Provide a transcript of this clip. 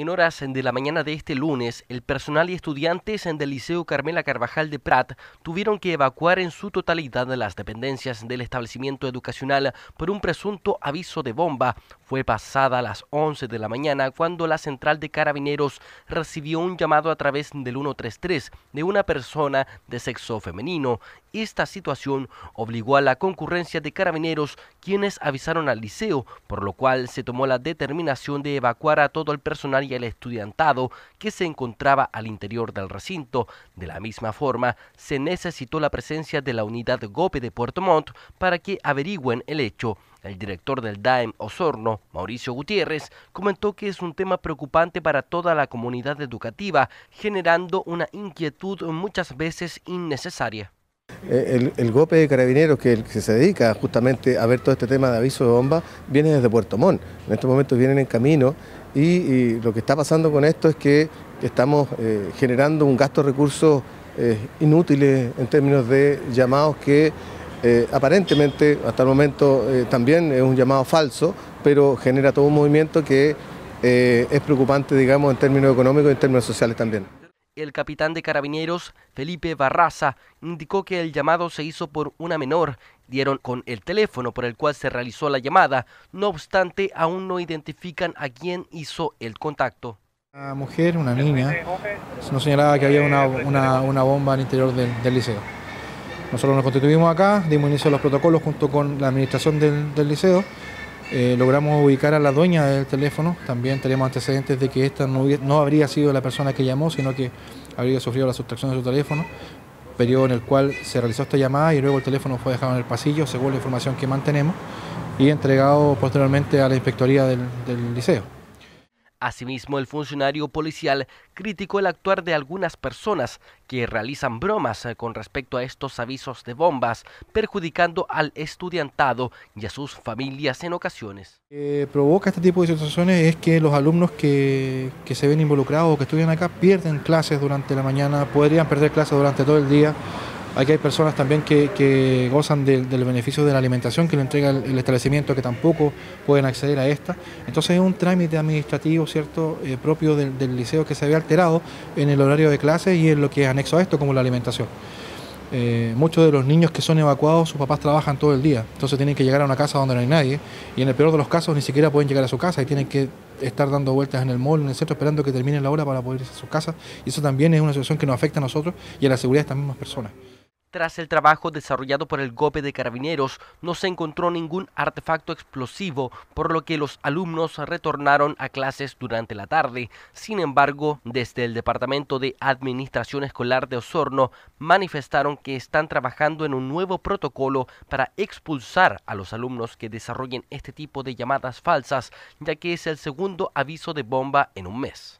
En horas de la mañana de este lunes, el personal y estudiantes del Liceo Carmela Carvajal de Prat tuvieron que evacuar en su totalidad las dependencias del establecimiento educacional por un presunto aviso de bomba. Fue pasada a las 11 de la mañana cuando la central de carabineros recibió un llamado a través del 133 de una persona de sexo femenino. Esta situación obligó a la concurrencia de carabineros quienes avisaron al liceo, por lo cual se tomó la determinación de evacuar a todo el personal y el estudiantado que se encontraba al interior del recinto. De la misma forma, se necesitó la presencia de la unidad GOPE de Puerto Montt para que averigüen el hecho. El director del DAEM Osorno, Mauricio Gutiérrez, comentó que es un tema preocupante para toda la comunidad educativa, generando una inquietud muchas veces innecesaria. Eh, el, golpe de carabineros que, se dedica justamente a ver todo este tema de aviso de bomba viene desde Puerto Montt. En estos momentos vienen en camino y, lo que está pasando con esto es que estamos eh, generando un gasto de recursos eh, inútiles en términos de llamados que aparentemente hasta el momento también es un llamado falso, pero genera todo un movimiento que es preocupante, digamos, en términos económicos y en términos sociales también. El capitán de carabineros, Felipe Barraza, indicó que el llamado se hizo por una menor. Dieron con el teléfono por el cual se realizó la llamada. No obstante, aún no identifican a quién hizo el contacto. Una mujer, una niña, nos señalaba que había una, bomba al interior del, liceo. Nosotros nos constituimos acá, dimos inicio a los protocolos junto con la administración del liceo eh, logramos ubicar a la dueña del teléfono, también tenemos antecedentes de que esta no, habría sido la persona que llamó, sino que habría sufrido la sustracción de su teléfono, periodo en el cual se realizó esta llamada y luego el teléfono fue dejado en el pasillo, según la información que mantenemos, y entregado posteriormente a la inspectoría del liceo. Asimismo, el funcionario policial criticó el actuar de algunas personas que realizan bromas eh, con respecto a estos avisos de bombas, perjudicando al estudiantado y a sus familias en ocasiones. que provoca este tipo de situaciones es que los alumnos que, que se ven involucrados o que estudian acá pierden clases durante la mañana, podrían perder clases durante todo el día Aquí hay personas también que, gozan del beneficio de la alimentación que le entrega el, establecimiento que tampoco pueden acceder a esta. Entonces es un trámite administrativo cierto eh, propio del, liceo que se ve alterado en el horario de clase y en lo que es anexo a esto como la alimentación. Eh, muchos de los niños que son evacuados, sus papás trabajan todo el día, entonces tienen que llegar a una casa donde no hay nadie y en el peor de los casos ni siquiera pueden llegar a su casa y tienen que estar dando vueltas en el mall, en el centro, esperando que termine la hora para poder irse a su casa. Y eso también es una situación que nos afecta a nosotros y a la seguridad de estas mismas personas. Tras el trabajo desarrollado por el GOPE de Carabineros, no se encontró ningún artefacto explosivo, por lo que los alumnos retornaron a clases durante la tarde. Sin embargo, desde el Departamento de Administración Escolar de Osorno manifestaron que están trabajando en un nuevo protocolo para expulsar a los alumnos que desarrollen este tipo de llamadas falsas, ya que es el segundo aviso de bomba en un mes.